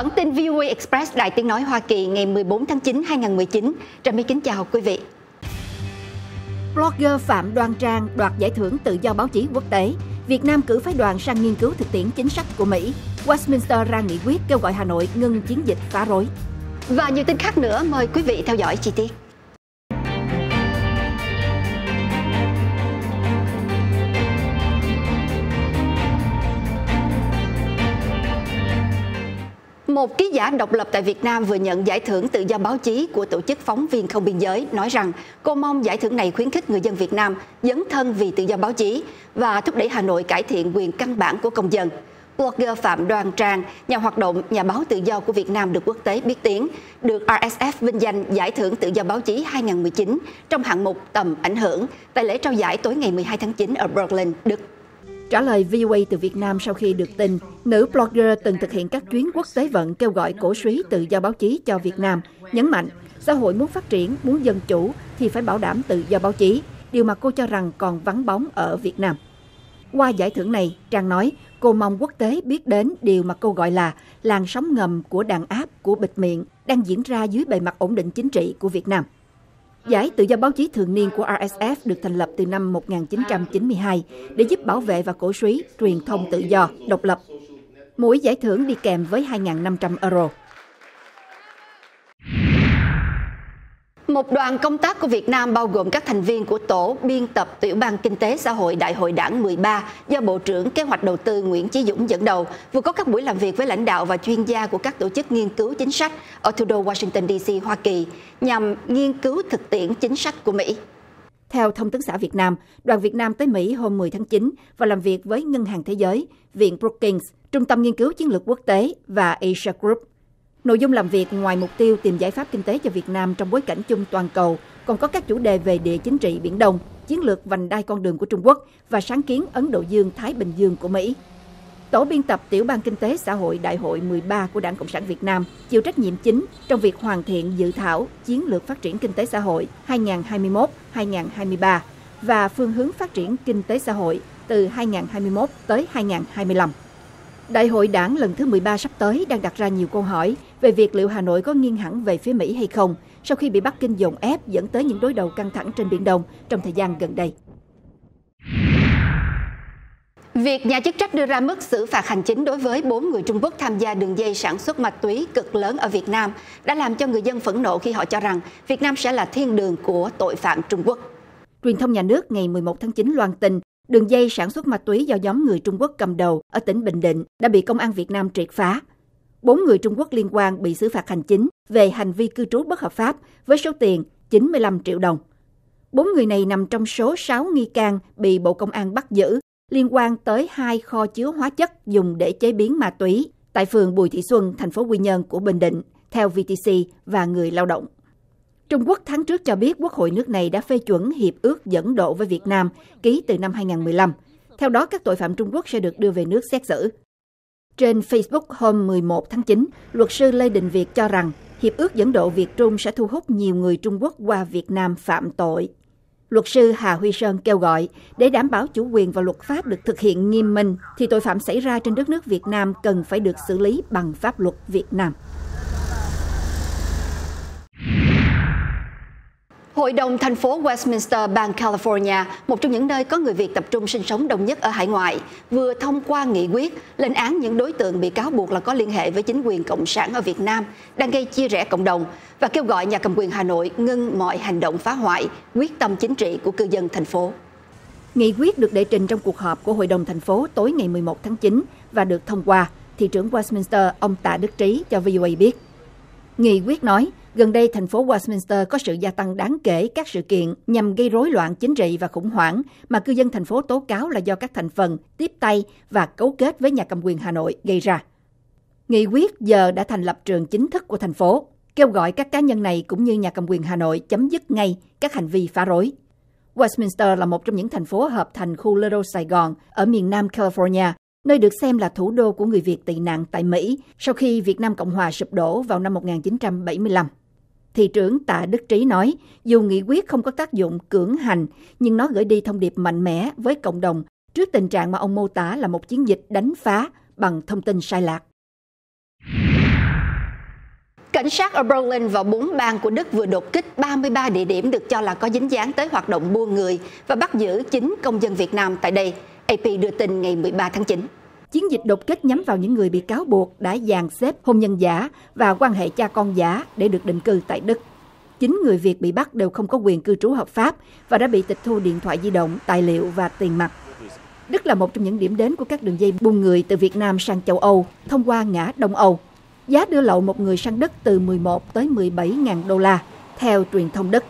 Bản tin VOA Express Đài Tiếng Nói Hoa Kỳ ngày 14 tháng 9 2019. Trà My kính chào quý vị. Blogger Phạm Đoan Trang đoạt giải thưởng tự do báo chí quốc tế. Việt Nam cử phái đoàn sang nghiên cứu thực tiễn chính sách của Mỹ. Westminster ra nghị quyết kêu gọi Hà Nội ngưng chiến dịch phá rối. Và nhiều tin khác nữa mời quý vị theo dõi chi tiết. Một ký giả độc lập tại Việt Nam vừa nhận giải thưởng tự do báo chí của tổ chức phóng viên không biên giới nói rằng cô mong giải thưởng này khuyến khích người dân Việt Nam dấn thân vì tự do báo chí và thúc đẩy Hà Nội cải thiện quyền căn bản của công dân. Blogger Phạm Đoàn Trang, nhà hoạt động nhà báo tự do của Việt Nam được quốc tế biết tiếng, được RSF vinh danh giải thưởng tự do báo chí 2019 trong hạng mục tầm ảnh hưởng tại lễ trao giải tối ngày 12 tháng 9 ở Berlin, Đức. Trả lời VOA từ Việt Nam sau khi được tin, nữ blogger từng thực hiện các chuyến quốc tế vận kêu gọi cổ suý tự do báo chí cho Việt Nam, nhấn mạnh xã hội muốn phát triển, muốn dân chủ thì phải bảo đảm tự do báo chí, điều mà cô cho rằng còn vắng bóng ở Việt Nam. Qua giải thưởng này, Trang nói cô mong quốc tế biết đến điều mà cô gọi là làn sóng ngầm của đàn áp, của bịt miệng đang diễn ra dưới bề mặt ổn định chính trị của Việt Nam. Giải tự do báo chí thường niên của RSF được thành lập từ năm 1992 để giúp bảo vệ và cổ suý truyền thông tự do, độc lập. Mỗi giải thưởng đi kèm với 2.500 euro. Một đoàn công tác của Việt Nam bao gồm các thành viên của tổ biên tập Tiểu ban Kinh tế Xã hội Đại hội Đảng 13 do Bộ trưởng Kế hoạch Đầu tư Nguyễn Chí Dũng dẫn đầu vừa có các buổi làm việc với lãnh đạo và chuyên gia của các tổ chức nghiên cứu chính sách ở thủ đô Washington DC, Hoa Kỳ nhằm nghiên cứu thực tiễn chính sách của Mỹ. Theo Thông tấn xã Việt Nam, đoàn Việt Nam tới Mỹ hôm 10 tháng 9 và làm việc với Ngân hàng Thế giới, Viện Brookings, Trung tâm Nghiên cứu Chiến lược Quốc tế và Asia Group. Nội dung làm việc ngoài mục tiêu tìm giải pháp kinh tế cho Việt Nam trong bối cảnh chung toàn cầu, còn có các chủ đề về địa chính trị Biển Đông, chiến lược vành đai con đường của Trung Quốc và sáng kiến Ấn Độ Dương-Thái Bình Dương của Mỹ. Tổ biên tập Tiểu ban Kinh tế Xã hội Đại hội 13 của Đảng Cộng sản Việt Nam chịu trách nhiệm chính trong việc hoàn thiện dự thảo Chiến lược Phát triển Kinh tế Xã hội 2021-2023 và phương hướng phát triển kinh tế xã hội từ 2021 tới 2025. Đại hội đảng lần thứ 13 sắp tới đang đặt ra nhiều câu hỏi về việc liệu Hà Nội có nghiêng hẳn về phía Mỹ hay không sau khi bị Bắc Kinh dồn ép dẫn tới những đối đầu căng thẳng trên Biển Đông trong thời gian gần đây. Việc nhà chức trách đưa ra mức xử phạt hành chính đối với bốn người Trung Quốc tham gia đường dây sản xuất ma túy cực lớn ở Việt Nam đã làm cho người dân phẫn nộ khi họ cho rằng Việt Nam sẽ là thiên đường của tội phạm Trung Quốc. Truyền thông nhà nước ngày 11 tháng 9 loan tin đường dây sản xuất ma túy do nhóm người Trung Quốc cầm đầu ở tỉnh Bình Định đã bị công an Việt Nam triệt phá. Bốn người Trung Quốc liên quan bị xử phạt hành chính về hành vi cư trú bất hợp pháp với số tiền 95 triệu đồng. Bốn người này nằm trong số 6 nghi can bị Bộ Công an bắt giữ liên quan tới hai kho chứa hóa chất dùng để chế biến ma túy tại phường Bùi Thị Xuân, thành phố Quy Nhơn của Bình Định, theo VTC và người lao động. Trung Quốc tháng trước cho biết Quốc hội nước này đã phê chuẩn hiệp ước dẫn độ với Việt Nam ký từ năm 2015. Theo đó, các tội phạm Trung Quốc sẽ được đưa về nước xét xử. Trên Facebook hôm 11 tháng 9, luật sư Lê Đình Việt cho rằng hiệp ước dẫn độ Việt Trung sẽ thu hút nhiều người Trung Quốc qua Việt Nam phạm tội. Luật sư Hà Huy Sơn kêu gọi để đảm bảo chủ quyền và luật pháp được thực hiện nghiêm minh thì tội phạm xảy ra trên đất nước Việt Nam cần phải được xử lý bằng pháp luật Việt Nam. Hội đồng thành phố Westminster, bang California, một trong những nơi có người Việt tập trung sinh sống đông nhất ở hải ngoại, vừa thông qua nghị quyết lên án những đối tượng bị cáo buộc là có liên hệ với chính quyền cộng sản ở Việt Nam đang gây chia rẽ cộng đồng và kêu gọi nhà cầm quyền Hà Nội ngưng mọi hành động phá hoại quyết tâm chính trị của cư dân thành phố. Nghị quyết được đệ trình trong cuộc họp của Hội đồng thành phố tối ngày 11 tháng 9 và được thông qua, thị trưởng Westminster ông Tạ Đức Trí cho VOA biết. Nghị quyết nói, gần đây thành phố Westminster có sự gia tăng đáng kể các sự kiện nhằm gây rối loạn chính trị và khủng hoảng mà cư dân thành phố tố cáo là do các thành phần tiếp tay và cấu kết với nhà cầm quyền Hà Nội gây ra. Nghị quyết giờ đã thành lập trường chính thức của thành phố, kêu gọi các cá nhân này cũng như nhà cầm quyền Hà Nội chấm dứt ngay các hành vi phá rối. Westminster là một trong những thành phố hợp thành khu Little Sài Gòn ở miền Nam California nơi được xem là thủ đô của người Việt tị nạn tại Mỹ sau khi Việt Nam Cộng Hòa sụp đổ vào năm 1975. Thị trưởng Tạ Đức Trí nói, dù nghị quyết không có tác dụng cưỡng hành, nhưng nó gửi đi thông điệp mạnh mẽ với cộng đồng trước tình trạng mà ông mô tả là một chiến dịch đánh phá bằng thông tin sai lạc. Cảnh sát ở Berlin và bốn bang của Đức vừa đột kích 33 địa điểm được cho là có dính dáng tới hoạt động buôn người và bắt giữ 9 công dân Việt Nam tại đây. AP đưa tin ngày 13 tháng 9. Chiến dịch đột kích nhắm vào những người bị cáo buộc đã dàn xếp hôn nhân giả và quan hệ cha con giả để được định cư tại Đức. Chín người Việt bị bắt đều không có quyền cư trú hợp pháp và đã bị tịch thu điện thoại di động, tài liệu và tiền mặt. Đức là một trong những điểm đến của các đường dây buôn người từ Việt Nam sang châu Âu thông qua ngã Đông Âu. Giá đưa lậu một người sang Đức từ 11 tới 17 ngàn đô la, theo truyền thông Đức.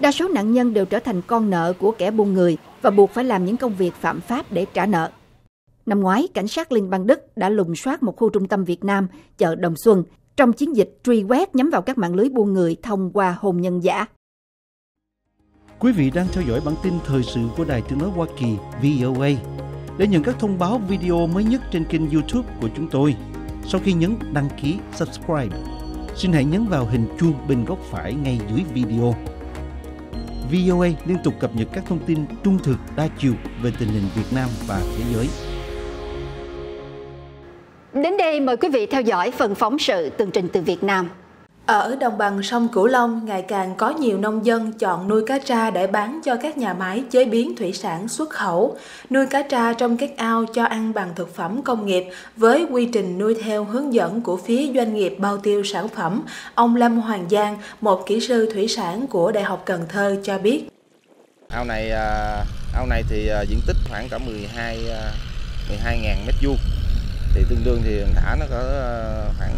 Đa số nạn nhân đều trở thành con nợ của kẻ buôn người và buộc phải làm những công việc phạm pháp để trả nợ. Năm ngoái, cảnh sát Liên bang Đức đã lùng soát một khu trung tâm Việt Nam, chợ Đồng Xuân, trong chiến dịch truy quét nhắm vào các mạng lưới buôn người thông qua hôn nhân giả. Quý vị đang theo dõi bản tin thời sự của Đài Tiếng Nói Hoa Kỳ VOA. Để nhận các thông báo video mới nhất trên kênh YouTube của chúng tôi, sau khi nhấn đăng ký subscribe, xin hãy nhấn vào hình chuông bên góc phải ngay dưới video. VOA liên tục cập nhật các thông tin trung thực đa chiều về tình hình Việt Nam và thế giới. Đến đây mời quý vị theo dõi phần phóng sự tường trình từ Việt Nam. Ở đồng bằng sông Cửu Long, ngày càng có nhiều nông dân chọn nuôi cá tra để bán cho các nhà máy chế biến thủy sản xuất khẩu. Nuôi cá tra trong các ao cho ăn bằng thực phẩm công nghiệp với quy trình nuôi theo hướng dẫn của phía doanh nghiệp bao tiêu sản phẩm. Ông Lâm Hoàng Giang, một kỹ sư thủy sản của Đại học Cần Thơ cho biết. Ao này à, ao này thì à, diện tích khoảng cả 12 12 ngàn mét vuông thì tương đương thì thả nó có ờ, khoảng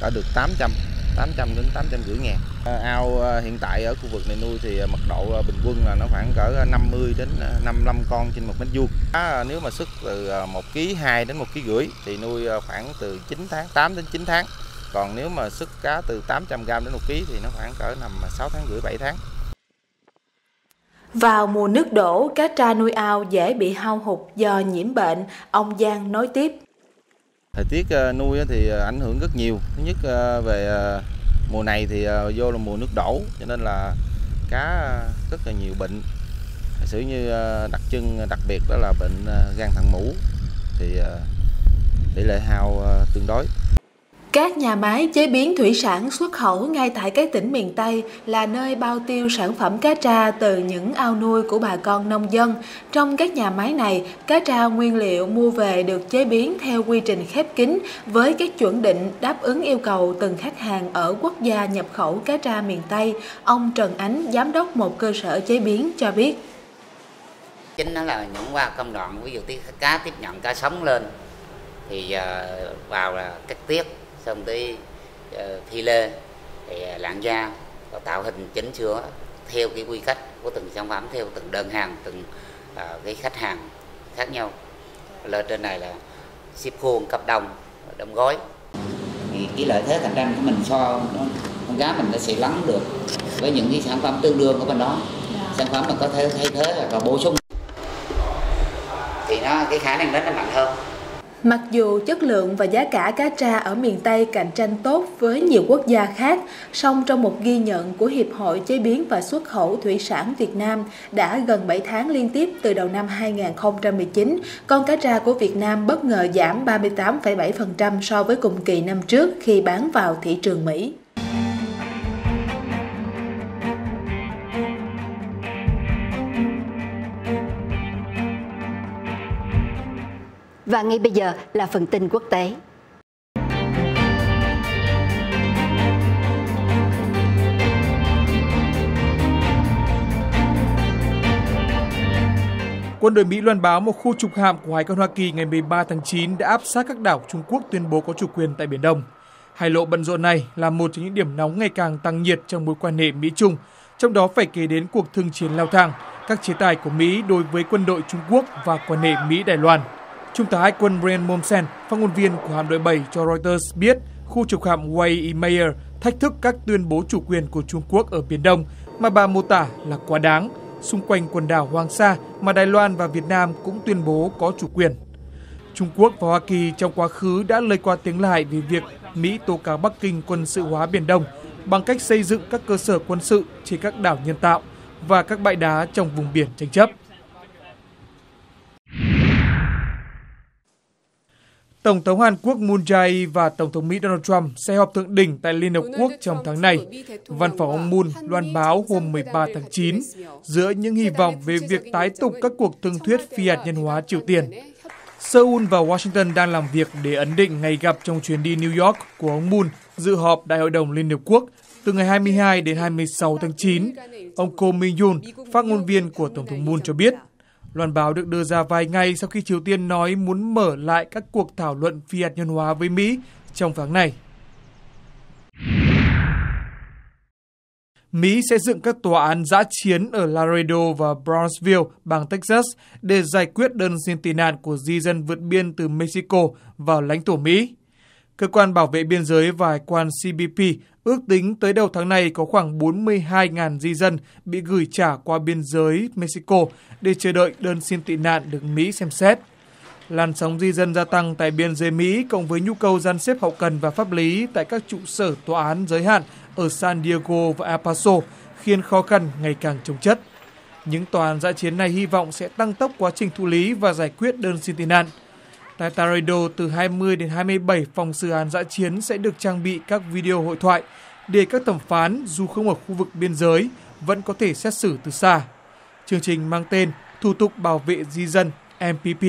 đã được 800 800 đến 850 ngàn. Ờ, ao ờ, hiện tại ở khu vực này nuôi thì mật độ bình quân là nó khoảng cỡ 50 đến 55 con trên một mét vuông. Nếu mà sức từ 1 kg 2 đến 1 kg rưỡi thì nuôi khoảng từ 9 tháng 8 đến 9 tháng. Còn nếu mà sức cá từ 800 g đến 1 kg thì nó khoảng cỡ nằm 6 tháng rưỡi 7 tháng. Vào mùa nước đổ, cá tra nuôi ao dễ bị hao hụt do nhiễm bệnh, ông Giang nói tiếp. Thời tiết ờ, nuôi thì ờ, ảnh hưởng rất nhiều. Thứ nhất ờ, về mùa này thì vô là mùa nước đổ, cho nên là cá rất là nhiều bệnh. Sử như đặc trưng đặc biệt đó là bệnh gan thận mũ thì tỷ lệ hao tương đối. Các nhà máy chế biến thủy sản xuất khẩu ngay tại các tỉnh miền Tây là nơi bao tiêu sản phẩm cá tra từ những ao nuôi của bà con nông dân. Trong các nhà máy này, cá tra nguyên liệu mua về được chế biến theo quy trình khép kín với các chuẩn định đáp ứng yêu cầu từng khách hàng ở quốc gia nhập khẩu cá tra miền Tây. Ông Trần Ánh, giám đốc một cơ sở chế biến cho biết. Chính nó là những qua công đoạn ví dụ cá tiếp nhận cá sống lên thì ờ, vào là cách tiết xong tới phi lê thì ờ, lạng da và tạo hình chỉnh sửa theo cái quy cách của từng sản phẩm theo từng đơn hàng từng uh, cái khách hàng khác nhau lên trên này là ship khuôn cấp đông đóng gói thì cái lợi thế cạnh tranh của mình so nó, con cá mình nó sẽ lắng được với những cái sản phẩm tương đương của bên đó yeah. Dạ. sản phẩm mà có thể thay thế hoặc là bổ sung thì nó cái khả năng đó nó mạnh hơn Mặc dù chất lượng và giá cả cá tra ở miền Tây cạnh tranh tốt với nhiều quốc gia khác, song trong một ghi nhận của Hiệp hội Chế biến và Xuất khẩu Thủy sản Việt Nam đã gần 7 tháng liên tiếp từ đầu năm 2019, con cá tra của Việt Nam bất ngờ giảm 38,7% so với cùng kỳ năm trước khi bán vào thị trường Mỹ. Và ngay bây giờ là phần tin quốc tế. Quân đội Mỹ loan báo một khu trục hạm của Hải quân Hoa Kỳ ngày 13 tháng 9 đã áp sát các đảo Trung Quốc tuyên bố có chủ quyền tại Biển Đông. Hải lộ bận rộn này là một trong những điểm nóng ngày càng tăng nhiệt trong mối quan hệ Mỹ-Trung, trong đó phải kể đến cuộc thương chiến leo thang, các chế tài của Mỹ đối với quân đội Trung Quốc và quan hệ Mỹ-Đài Loan. Trung tá Hải quân Brian Momsen, phát ngôn viên của hạm đội 7 cho Reuters biết khu trục hạm Wei Mayer thách thức các tuyên bố chủ quyền của Trung Quốc ở Biển Đông mà bà mô tả là quá đáng xung quanh quần đảo Hoàng Sa mà Đài Loan và Việt Nam cũng tuyên bố có chủ quyền. Trung Quốc và Hoa Kỳ trong quá khứ đã lời qua tiếng lại về việc Mỹ tố cáo Bắc Kinh quân sự hóa Biển Đông bằng cách xây dựng các cơ sở quân sự trên các đảo nhân tạo và các bãi đá trong vùng biển tranh chấp. Tổng thống Hàn Quốc Moon Jae và Tổng thống Mỹ Donald Trump sẽ họp thượng đỉnh tại Liên Hợp Quốc trong tháng này. Văn phòng ông Moon loan báo hôm 13 tháng 9 giữa những hy vọng về việc tái tục các cuộc thương thuyết phi hạt nhân hóa Triều Tiên. Seoul và Washington đang làm việc để ấn định ngày gặp trong chuyến đi New York của ông Moon dự họp Đại hội đồng Liên Hợp Quốc từ ngày 22 đến 26 tháng 9. Ông Ko Min-yoon, phát ngôn viên của Tổng thống Moon cho biết Loan báo được đưa ra vài ngày sau khi Triều Tiên nói muốn mở lại các cuộc thảo luận phi hạt nhân hóa với Mỹ trong tháng này. Mỹ sẽ dựng các tòa án giã chiến ở Laredo và Brownsville, bang Texas để giải quyết đơn xin tị nạn của di dân vượt biên từ Mexico vào lãnh thổ Mỹ. Cơ quan bảo vệ biên giới và hải quan CBP ước tính tới đầu tháng này có khoảng 42.000 di dân bị gửi trả qua biên giới Mexico để chờ đợi đơn xin tị nạn được Mỹ xem xét. Làn sóng di dân gia tăng tại biên giới Mỹ cộng với nhu cầu gian xếp hậu cần và pháp lý tại các trụ sở tòa án giới hạn ở San Diego và El Paso khiến khó khăn ngày càng chồng chất. Những tòa án giã chiến này hy vọng sẽ tăng tốc quá trình thụ lý và giải quyết đơn xin tị nạn. Tại Taredo, từ 20 đến 27 phòng xử án giã chiến sẽ được trang bị các video hội thoại để các thẩm phán dù không ở khu vực biên giới vẫn có thể xét xử từ xa. Chương trình mang tên Thủ tục bảo vệ di dân MPP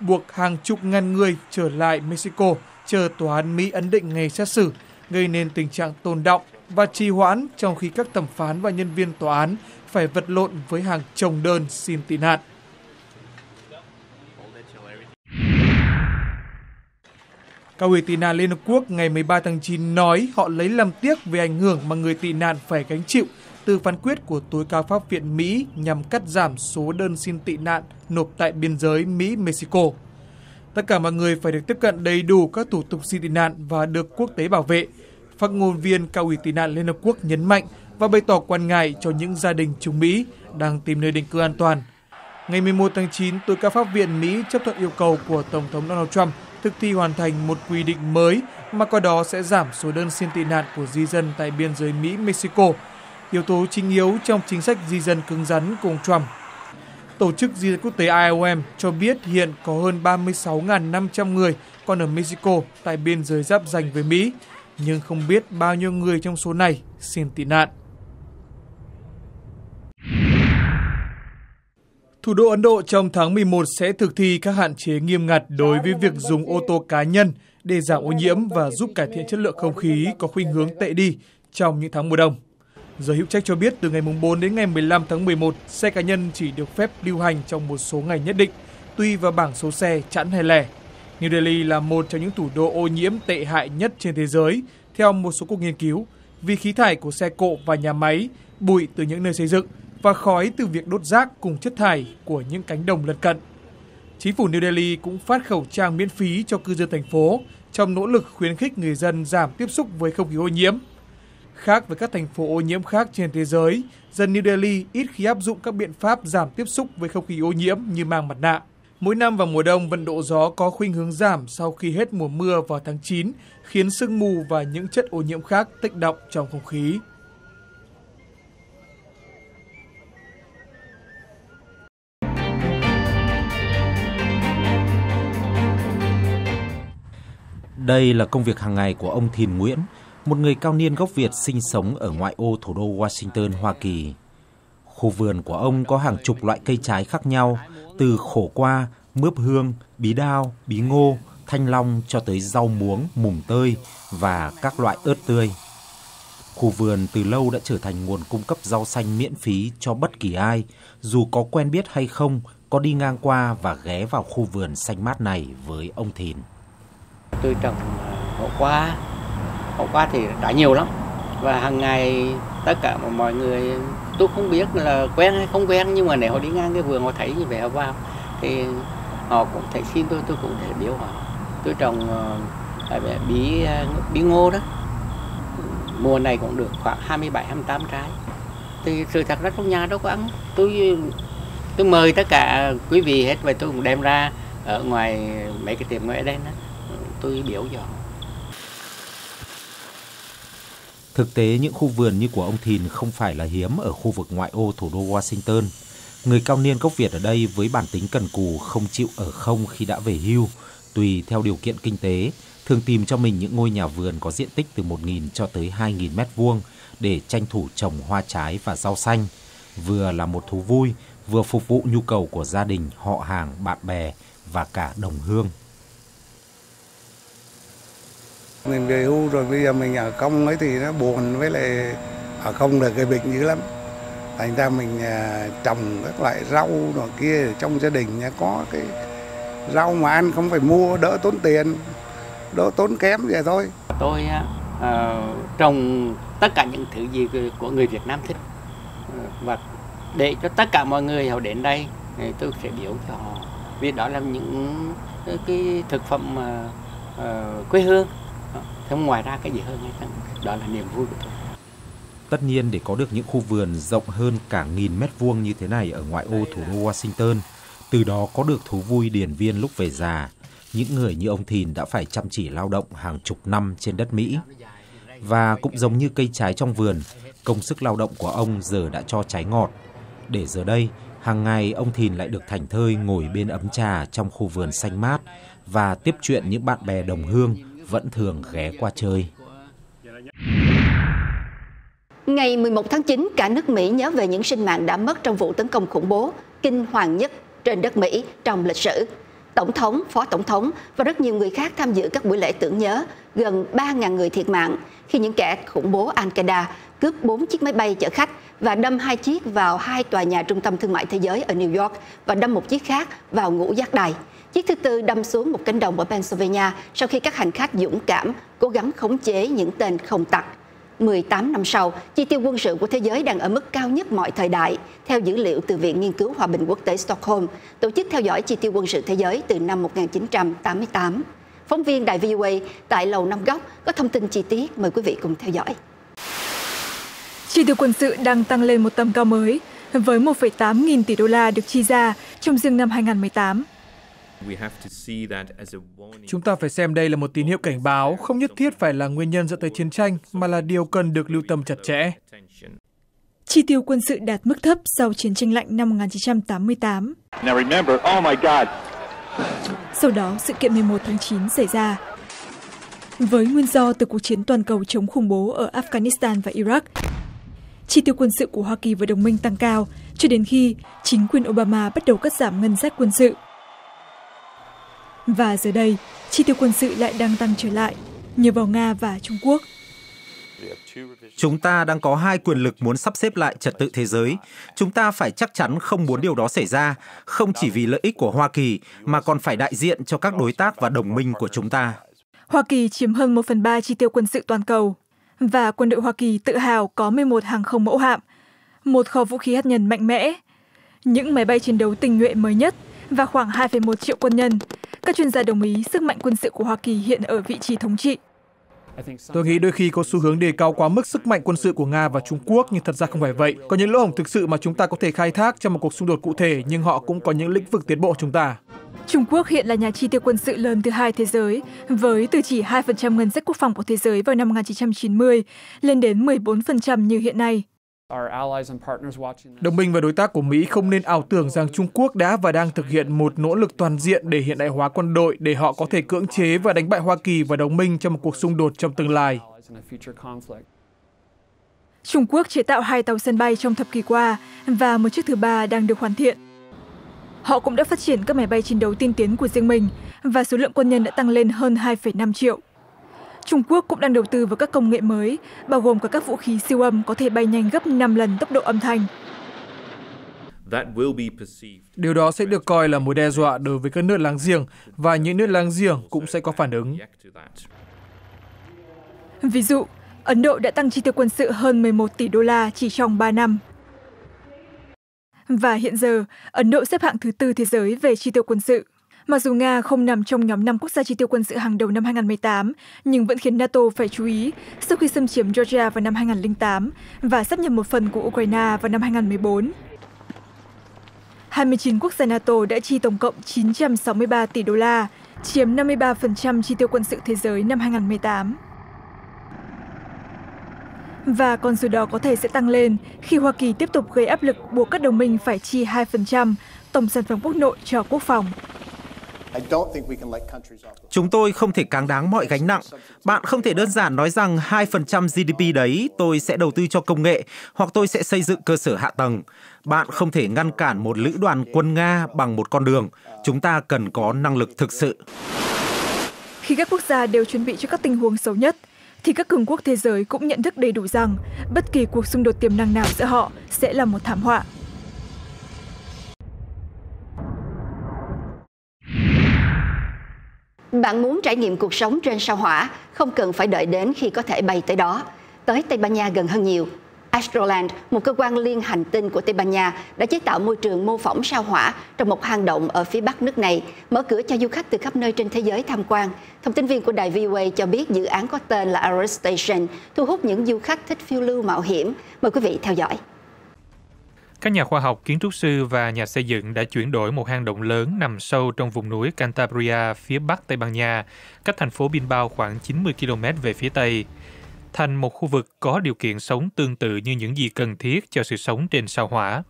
buộc hàng chục ngàn người trở lại Mexico chờ tòa án Mỹ ấn định ngày xét xử, gây nên tình trạng tồn động và trì hoãn trong khi các thẩm phán và nhân viên tòa án phải vật lộn với hàng chồng đơn xin tị nạn. Cao ủy tị nạn Liên Hợp Quốc ngày 13 tháng 9 nói họ lấy làm tiếc về ảnh hưởng mà người tị nạn phải gánh chịu từ phán quyết của tối cao pháp viện Mỹ nhằm cắt giảm số đơn xin tị nạn nộp tại biên giới Mỹ-Mexico. Tất cả mọi người phải được tiếp cận đầy đủ các thủ tục xin tị nạn và được quốc tế bảo vệ. Phát ngôn viên cao ủy tị nạn Liên Hợp Quốc nhấn mạnh và bày tỏ quan ngại cho những gia đình Trung Mỹ đang tìm nơi định cư an toàn. Ngày 11 tháng 9, tối cao pháp viện Mỹ chấp thuận yêu cầu của Tổng thống Donald Trump thực thi hoàn thành một quy định mới mà qua đó sẽ giảm số đơn xin tị nạn của di dân tại biên giới Mỹ-Mexico, yếu tố chính yếu trong chính sách di dân cứng rắn cùng Trump. Tổ chức Di dân Quốc tế IOM cho biết hiện có hơn 36.500 người còn ở Mexico tại biên giới giáp danh với Mỹ, nhưng không biết bao nhiêu người trong số này xin tị nạn. Thủ đô Ấn Độ trong tháng 11 sẽ thực thi các hạn chế nghiêm ngặt đối với việc dùng ô tô cá nhân để giảm ô nhiễm và giúp cải thiện chất lượng không khí có khuynh hướng tệ đi trong những tháng mùa đông. Giới hữu trách cho biết từ ngày 4 đến ngày 15 tháng 11, xe cá nhân chỉ được phép lưu hành trong một số ngày nhất định, tùy vào bảng số xe chẵn hay lẻ. New Delhi là một trong những thủ đô ô nhiễm tệ hại nhất trên thế giới, theo một số cuộc nghiên cứu, vì khí thải của xe cộ và nhà máy, bụi từ những nơi xây dựng và khói từ việc đốt rác cùng chất thải của những cánh đồng lân cận. Chính phủ New Delhi cũng phát khẩu trang miễn phí cho cư dân thành phố trong nỗ lực khuyến khích người dân giảm tiếp xúc với không khí ô nhiễm. Khác với các thành phố ô nhiễm khác trên thế giới, dân New Delhi ít khi áp dụng các biện pháp giảm tiếp xúc với không khí ô nhiễm như mang mặt nạ. Mỗi năm vào mùa đông, vận độ gió có khuynh hướng giảm sau khi hết mùa mưa vào tháng 9, khiến sương mù và những chất ô nhiễm khác tích động trong không khí. Đây là công việc hàng ngày của ông Thìn Nguyễn, một người cao niên gốc Việt sinh sống ở ngoại ô thủ đô Washington, Hoa Kỳ. Khu vườn của ông có hàng chục loại cây trái khác nhau, từ khổ qua, mướp hương, bí đao, bí ngô, thanh long cho tới rau muống, mùng tơi và các loại ớt tươi. Khu vườn từ lâu đã trở thành nguồn cung cấp rau xanh miễn phí cho bất kỳ ai, dù có quen biết hay không, có đi ngang qua và ghé vào khu vườn xanh mát này với ông Thìn. Tôi trồng à, hậu qua, hậu qua thì đã nhiều lắm. Và hàng ngày tất cả mọi người tôi không biết là quen hay không quen nhưng mà nếu họ đi ngang cái vườn họ thấy như vậy họ vào thì họ cũng thấy xin tôi tôi cũng thể biểu họ. Tôi trồng ờ, bí ờ, bí ngô đó. Mùa này cũng được khoảng 27 28 trái. Thì sự thật ra trong nhà đâu có ăn. Tôi tôi mời tất cả quý vị hết và tôi cũng đem ra ở ngoài mấy cái tiệm ngoài đây đó tôi biểu giờ Thực tế những khu vườn như của ông Thìn không phải là hiếm ở khu vực ngoại ô thủ đô Washington. Người cao niên gốc Việt ở đây với bản tính cần cù không chịu ở không khi đã về hưu, tùy theo điều kiện kinh tế, thường tìm cho mình những ngôi nhà vườn có diện tích từ 1.000 cho tới 2.000 mét vuông để tranh thủ trồng hoa trái và rau xanh, vừa là một thú vui, vừa phục vụ nhu cầu của gia đình, họ hàng, bạn bè và cả đồng hương. Mình về hưu rồi bây giờ mình ở công ấy thì nó buồn với lại ở không được cái bệnh dữ lắm. Thành ra mình à, trồng các loại rau rồi kia trong gia đình có cái rau mà ăn không phải mua đỡ tốn tiền, đỡ tốn kém vậy thôi. Tôi uh, trồng tất cả những thứ gì của người Việt Nam thích và để cho tất cả mọi người họ đến đây thì tôi sẽ biểu cho họ vì đó là những cái thực phẩm uh, quê hương không ngoài ra cái gì hơn hay đó là niềm vui của tôi Tất nhiên để có được những khu vườn rộng hơn cả nghìn mét vuông như thế này ở ngoại ô thủ đô Washington, từ đó có được thú vui điển viên lúc về già, những người như ông Thìn đã phải chăm chỉ lao động hàng chục năm trên đất Mỹ. Và cũng giống như cây trái trong vườn, công sức lao động của ông giờ đã cho trái ngọt. Để giờ đây, hàng ngày ông Thìn lại được thảnh thơi ngồi bên ấm trà trong khu vườn xanh mát và tiếp chuyện những bạn bè đồng hương vẫn thường ghé qua chơi. Ngày 11 tháng 9, cả nước Mỹ nhớ về những sinh mạng đã mất trong vụ tấn công khủng bố kinh hoàng nhất trên đất Mỹ trong lịch sử. Tổng thống, phó tổng thống và rất nhiều người khác tham dự các buổi lễ tưởng nhớ gần 3.000 người thiệt mạng khi những kẻ khủng bố Al-Qaeda cướp 4 chiếc máy bay chở khách và đâm hai chiếc vào hai tòa nhà trung tâm thương mại thế giới ở New York và đâm một chiếc khác vào ngũ giác đài. Chiếc thứ tư đâm xuống một cánh đồng ở Pennsylvania sau khi các hành khách dũng cảm cố gắng khống chế những tên không tặc. 18 năm sau, chi tiêu quân sự của thế giới đang ở mức cao nhất mọi thời đại, theo dữ liệu từ Viện Nghiên cứu Hòa bình Quốc tế Stockholm, tổ chức theo dõi chi tiêu quân sự thế giới từ năm 1988. Phóng viên đài VOA tại Lầu Năm Góc có thông tin chi tiết, mời quý vị cùng theo dõi. Chi tiêu quân sự đang tăng lên một tầm cao mới, với 1,8 nghìn tỷ đô la được chi ra trong riêng năm 2018. Chúng ta phải xem đây là một tín hiệu cảnh báo, không nhất thiết phải là nguyên nhân dẫn tới chiến tranh, mà là điều cần được lưu tâm chặt chẽ. Chi tiêu quân sự đạt mức thấp sau chiến tranh lạnh năm 1988. oh Sau đó, sự kiện 11 tháng 9 xảy ra. Với nguyên do từ cuộc chiến toàn cầu chống khủng bố ở Afghanistan và Iraq, chi tiêu quân sự của Hoa Kỳ và đồng minh tăng cao cho đến khi chính quyền Obama bắt đầu cắt giảm ngân sách quân sự. Và giờ đây, chi tiêu quân sự lại đang tăng trở lại nhờ vào Nga và Trung Quốc. Chúng ta đang có hai quyền lực muốn sắp xếp lại trật tự thế giới. Chúng ta phải chắc chắn không muốn điều đó xảy ra, không chỉ vì lợi ích của Hoa Kỳ, mà còn phải đại diện cho các đối tác và đồng minh của chúng ta. Hoa Kỳ chiếm hơn 1 phần 3 chi tiêu quân sự toàn cầu, và quân đội Hoa Kỳ tự hào có 11 hàng không mẫu hạm, một kho vũ khí hạt nhân mạnh mẽ, những máy bay chiến đấu tinh nhuệ mới nhất và khoảng 2,1 triệu quân nhân. Các chuyên gia đồng ý sức mạnh quân sự của Hoa Kỳ hiện ở vị trí thống trị. Tôi nghĩ đôi khi có xu hướng đề cao quá mức sức mạnh quân sự của Nga và Trung Quốc, nhưng thật ra không phải vậy. Có những lỗ hổng thực sự mà chúng ta có thể khai thác trong một cuộc xung đột cụ thể, nhưng họ cũng có những lĩnh vực tiến bộ chúng ta. Trung Quốc hiện là nhà chi tiêu quân sự lớn thứ hai thế giới, với từ chỉ 2% ngân sách quốc phòng của thế giới vào năm 1990 lên đến 14% như hiện nay. Đồng minh và đối tác của Mỹ không nên ảo tưởng rằng Trung Quốc đã và đang thực hiện một nỗ lực toàn diện để hiện đại hóa quân đội để họ có thể cưỡng chế và đánh bại Hoa Kỳ và đồng minh trong một cuộc xung đột trong tương lai. Trung Quốc chế tạo hai tàu sân bay trong thập kỷ qua và một chiếc thứ ba đang được hoàn thiện. Họ cũng đã phát triển các máy bay chiến đấu tiên tiến của riêng mình và số lượng quân nhân đã tăng lên hơn 2,5 triệu. Trung Quốc cũng đang đầu tư vào các công nghệ mới, bao gồm cả các vũ khí siêu âm có thể bay nhanh gấp 5 lần tốc độ âm thanh. Điều đó sẽ được coi là mối đe dọa đối với các nước láng giềng và những nước láng giềng cũng sẽ có phản ứng. Ví dụ, Ấn Độ đã tăng chi tiêu quân sự hơn 11 tỷ đô la chỉ trong 3 năm. Và hiện giờ, Ấn Độ xếp hạng thứ tư thế giới về chi tiêu quân sự. Mặc dù Nga không nằm trong nhóm 5 quốc gia chi tiêu quân sự hàng đầu năm 2018, nhưng vẫn khiến NATO phải chú ý sau khi xâm chiếm Georgia vào năm 2008 và sắp nhập một phần của Ukraine vào năm 2014. 29 quốc gia NATO đã chi tổng cộng 963 tỷ đô la, chiếm 53% chi tiêu quân sự thế giới năm 2018. Và con số đó có thể sẽ tăng lên khi Hoa Kỳ tiếp tục gây áp lực buộc các đồng minh phải chi 2% tổng sản phẩm quốc nội cho quốc phòng. Chúng tôi không thể cáng đáng mọi gánh nặng. Bạn không thể đơn giản nói rằng 2% GDP đấy tôi sẽ đầu tư cho công nghệ hoặc tôi sẽ xây dựng cơ sở hạ tầng. Bạn không thể ngăn cản một lữ đoàn quân Nga bằng một con đường. Chúng ta cần có năng lực thực sự. Khi các quốc gia đều chuẩn bị cho các tình huống xấu nhất, thì các cường quốc thế giới cũng nhận thức đầy đủ rằng bất kỳ cuộc xung đột tiềm năng nào giữa họ sẽ là một thảm họa. Bạn muốn trải nghiệm cuộc sống trên sao hỏa, không cần phải đợi đến khi có thể bay tới đó. Tới Tây Ban Nha gần hơn nhiều. Astroland, một cơ quan liên hành tinh của Tây Ban Nha, đã chế tạo môi trường mô phỏng sao hỏa trong một hang động ở phía bắc nước này, mở cửa cho du khách từ khắp nơi trên thế giới tham quan. Thông tin viên của đài VOA cho biết dự án có tên là Ares Station, thu hút những du khách thích phiêu lưu mạo hiểm. Mời quý vị theo dõi. Các nhà khoa học, kiến trúc sư và nhà xây dựng đã chuyển đổi một hang động lớn nằm sâu trong vùng núi Cantabria phía bắc Tây Ban Nha, cách thành phố Bilbao khoảng 90 km về phía tây, thành một khu vực có điều kiện sống tương tự như những gì cần thiết cho sự sống trên sao hỏa.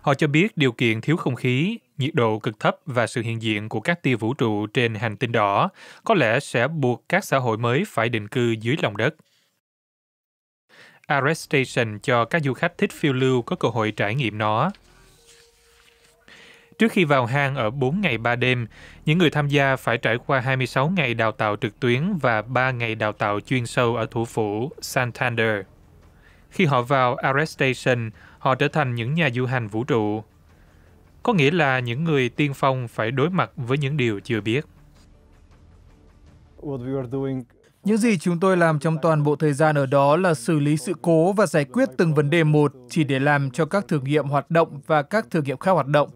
Họ cho biết điều kiện thiếu không khí, nhiệt độ cực thấp và sự hiện diện của các tia vũ trụ trên hành tinh đỏ có lẽ sẽ buộc các xã hội mới phải định cư dưới lòng đất. Ares Station cho các du khách thích phiêu lưu có cơ hội trải nghiệm nó. Trước khi vào hang ở 4 ngày 3 đêm, những người tham gia phải trải qua 26 ngày đào tạo trực tuyến và 3 ngày đào tạo chuyên sâu ở thủ phủ Santander. Khi họ vào Ares Station, họ trở thành những nhà du hành vũ trụ. Có nghĩa là những người tiên phong phải đối mặt với những điều chưa biết. Những gì chúng tôi làm trong toàn bộ thời gian ở đó là xử lý sự cố và giải quyết từng vấn đề một chỉ để làm cho các thử nghiệm hoạt động và các thử nghiệm khác hoạt động.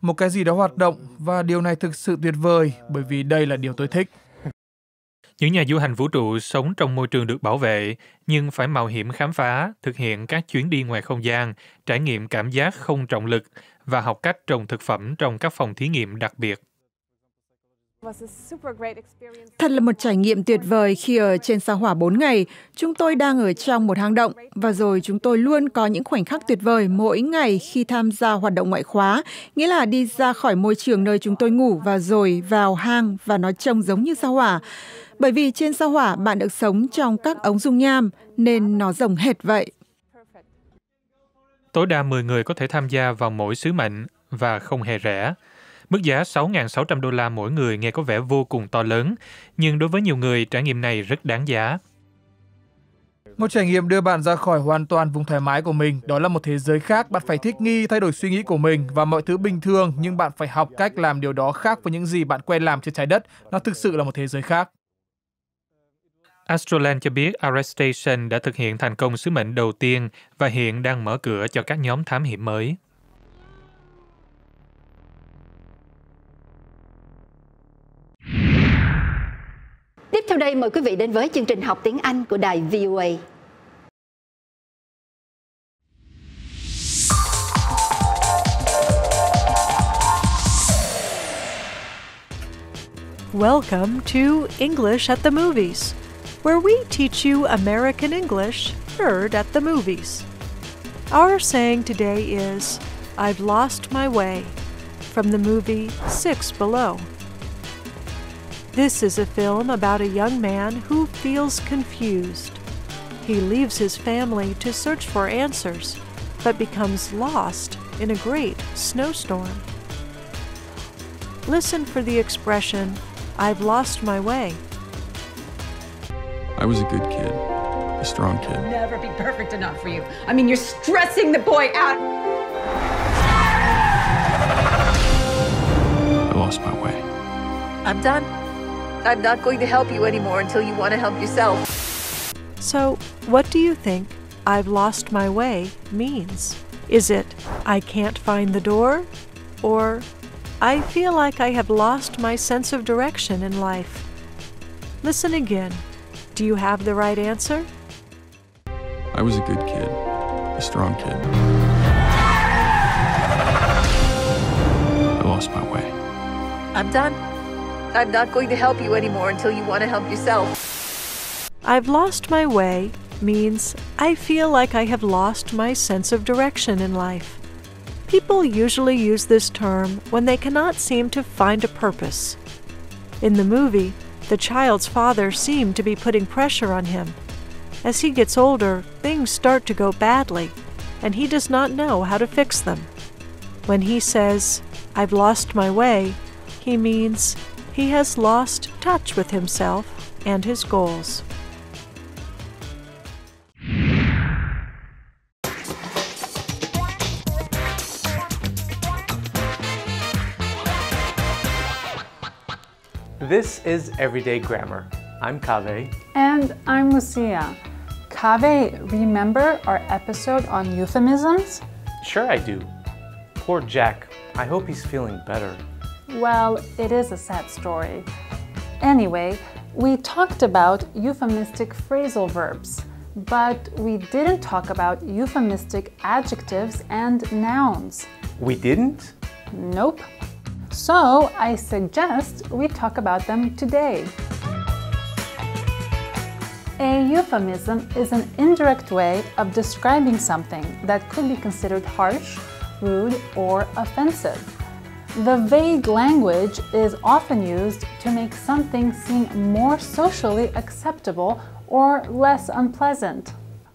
Một cái gì đó hoạt động và điều này thực sự tuyệt vời bởi vì đây là điều tôi thích. Những nhà du hành vũ trụ sống trong môi trường được bảo vệ, nhưng phải mạo hiểm khám phá, thực hiện các chuyến đi ngoài không gian, trải nghiệm cảm giác không trọng lực và học cách trồng thực phẩm trong các phòng thí nghiệm đặc biệt. Thật là một trải nghiệm tuyệt vời khi ở trên sao hỏa 4 ngày. Chúng tôi đang ở trong một hang động và rồi chúng tôi luôn có những khoảnh khắc tuyệt vời mỗi ngày khi tham gia hoạt động ngoại khóa, nghĩa là đi ra khỏi môi trường nơi chúng tôi ngủ và rồi vào hang và nó trông giống như sao hỏa. Bởi vì trên sao hỏa bạn được sống trong các ống dung nham nên nó rồng hệt vậy. Tối đa 10 người có thể tham gia vào mỗi sứ mệnh và không hề rẻ. Mức giá 6.600 đô la mỗi người nghe có vẻ vô cùng to lớn, nhưng đối với nhiều người trải nghiệm này rất đáng giá. Một trải nghiệm đưa bạn ra khỏi hoàn toàn vùng thoải mái của mình, đó là một thế giới khác, bạn phải thích nghi, thay đổi suy nghĩ của mình và mọi thứ bình thường, nhưng bạn phải học cách làm điều đó khác với những gì bạn quen làm trên trái đất. Nó thực sự là một thế giới khác. Astroland cho biết Ares Station đã thực hiện thành công sứ mệnh đầu tiên và hiện đang mở cửa cho các nhóm thám hiểm mới. Tiếp theo đây mời quý vị đến với chương trình học tiếng Anh của đài VOA. Welcome to English at the Movies, where we teach you American English heard at the movies. Our saying today is, I've lost my way, from the movie Six Below. This is a film about a young man who feels confused. He leaves his family to search for answers, but becomes lost in a great snowstorm. Listen for the expression, I've lost my way. I was a good kid, a strong kid. Never be perfect enough for you. I mean, you're stressing the boy out. I lost my way. I'm done. I'm not going to help you anymore until you want to help yourself. So, what do you think I've lost my way means? Is it I can't find the door? Or I feel like I have lost my sense of direction in life? Listen again. Do you have the right answer? I was a good kid, a strong kid. I lost my way. I'm done. I'm not going to help you anymore until you want to help yourself. I've lost my way means I feel like I have lost my sense of direction in life. People usually use this term when they cannot seem to find a purpose. In the movie, the child's father seemed to be putting pressure on him. As he gets older, things start to go badly, and he does not know how to fix them. When he says, I've lost my way, he means he has lost touch with himself and his goals. This is Everyday Grammar. I'm Kaveh. And I'm Lucia. Kaveh, remember our episode on euphemisms? Sure, I do. Poor Jack. I hope he's feeling better. Well, it is a sad story. Anyway, we talked about euphemistic phrasal verbs, but we didn't talk about euphemistic adjectives and nouns. We didn't? Nope. So I suggest we talk about them today. A euphemism is an indirect way of describing something that could be considered harsh, rude, or offensive. The vague language is often used to make something seem more socially acceptable or less unpleasant.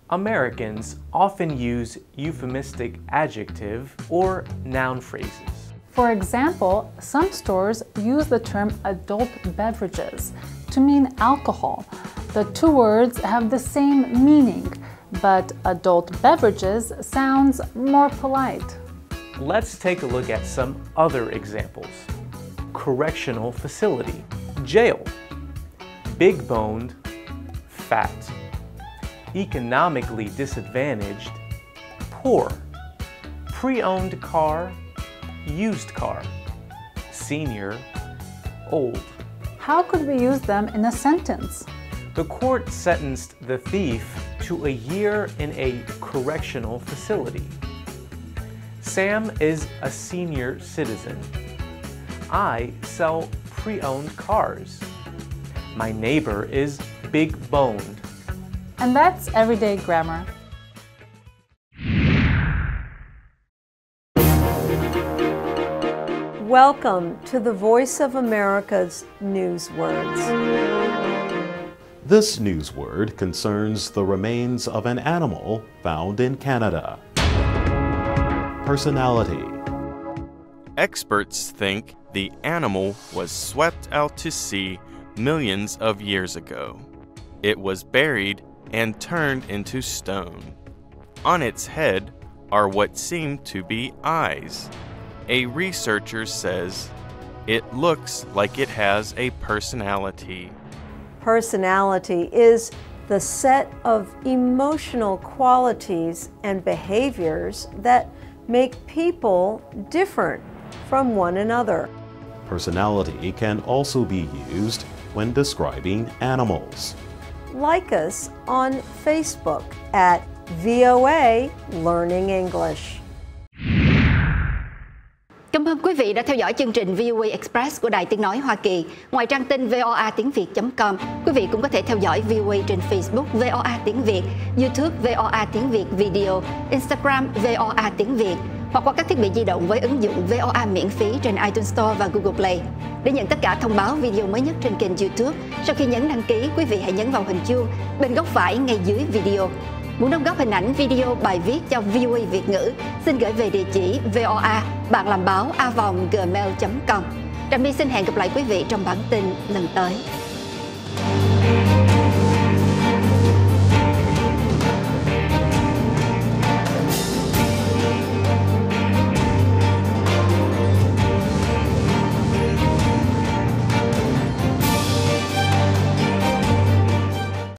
Americans often use euphemistic adjective or noun phrases. For example, some stores use the term adult beverages to mean alcohol. The two words have the same meaning, but adult beverages sounds more polite. Let's take a look at some other examples. Correctional facility, jail, big boned, fat, economically disadvantaged, poor, pre owned car, used car, senior, old. How could we use them in a sentence? The court sentenced the thief to a year in a correctional facility. Sam is a senior citizen. I sell pre owned cars. My neighbor is big boned. And that's everyday grammar. Welcome to the Voice of America's News Words. This news word concerns the remains of an animal found in Canada. Personality. Experts think the animal was swept out to sea millions of years ago. It was buried and turned into stone. On its head are what seem to be eyes. A researcher says it looks like it has a personality. Personality is the set of emotional qualities and behaviors that make people different from one another. Personality can also be used when describing animals. Like us on Facebook at VOA Learning English. Cảm ơn quý vị đã theo dõi chương trình VOA Express của Đài Tiếng Nói Hoa Kỳ. Ngoài trang tin voa tiếng việt.com, quý vị cũng có thể theo dõi VOA trên Facebook VOA tiếng Việt, YouTube VOA tiếng Việt Video, Instagram VOA tiếng Việt hoặc qua các thiết bị di động với ứng dụng VOA miễn phí trên iTunes Store và Google Play. Để nhận tất cả thông báo video mới nhất trên kênh YouTube, sau khi nhấn đăng ký, quý vị hãy nhấn vào hình chuông bên góc phải ngay dưới video. Muốn đóng góp hình ảnh, video, bài viết cho VOA e Việt ngữ, xin gửi về địa chỉ voa bạn làm báo a vòng gmail.com. Trà My xin hẹn gặp lại quý vị trong bản tin lần tới.